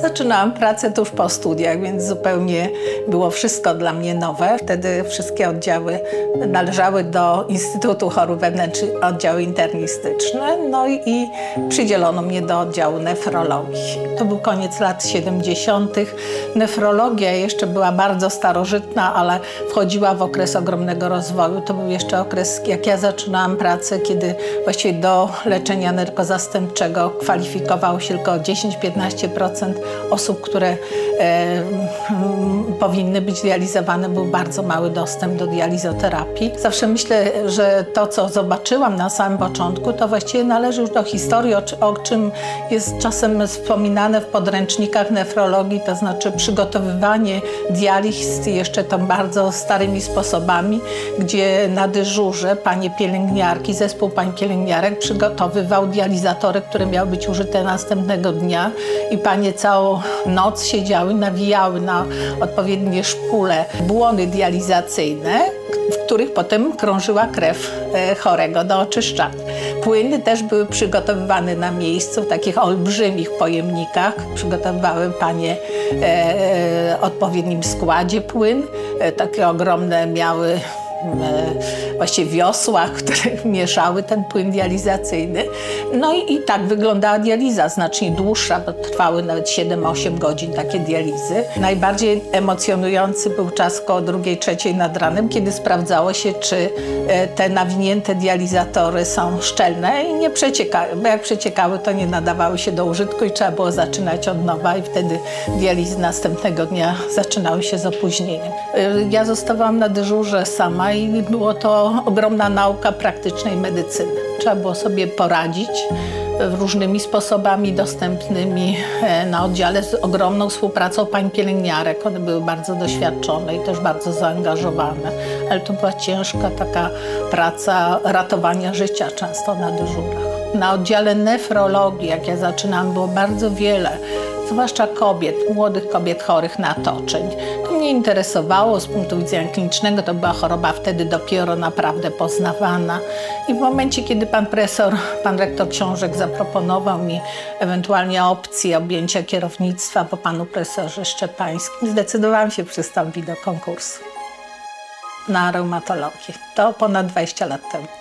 zaczynałam pracę tuż po studiach, więc zupełnie było wszystko dla mnie nowe. Wtedy wszystkie oddziały należały do Instytutu Chorób Wewnętrznych, oddziały internistyczne, no i, przydzielono mnie do oddziału nefrologii. To był koniec lat 70. Nefrologia jeszcze była bardzo starożytna, ale wchodziła w okres ogromnego rozwoju. To był jeszcze okres, jak ja zaczynałam pracę, kiedy właściwie do leczenia narkozastępczego kwalifikowało się tylko 10-15% osób, które e, m, powinny być dializowane. Był bardzo mały dostęp do dializoterapii. Zawsze myślę, że to, co zobaczyłam na samym początku, to właściwie należy już do historii, o, o czym jest czasem wspominane w podręcznikach nefrologii, to znaczy przygotowywanie dializ jeszcze to bardzo starymi sposobami, gdzie na dyżurze panie pielęgniarki, zespół pań pielęgniarek przygotowywał dializatory, które miały być użyte następnego dnia i panie całą noc siedziały, nawijały na odpowiednie szpule błony dializacyjne, w których potem krążyła krew e, chorego do oczyszczania. Płyny też były przygotowywane na miejscu w takich olbrzymich pojemnikach. Przygotowywały panie e, e, odpowiednim składzie płyn. Takie ogromne miały e, właściwie wiosłach, które mieszały ten płyn dializacyjny. No i, i tak wyglądała dializa, znacznie dłuższa, bo trwały nawet 7-8 godzin takie dializy. Najbardziej emocjonujący był czas koło drugiej, trzeciej nad ranem, kiedy sprawdzało się, czy e, te nawinięte dializatory są szczelne i nie przeciekały, bo jak przeciekały, to nie nadawały się do użytku i trzeba było zaczynać od nowa i wtedy dializy następnego dnia zaczynały się z opóźnieniem. E, Ja zostawałam na dyżurze sama i było to ogromna nauka praktycznej medycyny. Trzeba było sobie poradzić różnymi sposobami dostępnymi e, na oddziale z ogromną współpracą pań pielęgniarek. One były bardzo doświadczone i też bardzo zaangażowane, ale to była ciężka taka praca ratowania życia często na dyżurach. Na oddziale nefrologii, jak ja zaczynałam, było bardzo wiele zwłaszcza kobiet, młodych kobiet chorych na toczeń. Mnie interesowało z punktu widzenia klinicznego, to była choroba wtedy dopiero naprawdę poznawana. I w momencie, kiedy pan profesor, pan rektor książek zaproponował mi ewentualnie opcję objęcia kierownictwa po panu profesorze Szczepańskim, zdecydowałam się przystąpić do konkursu na reumatologię. To ponad 20 lat temu.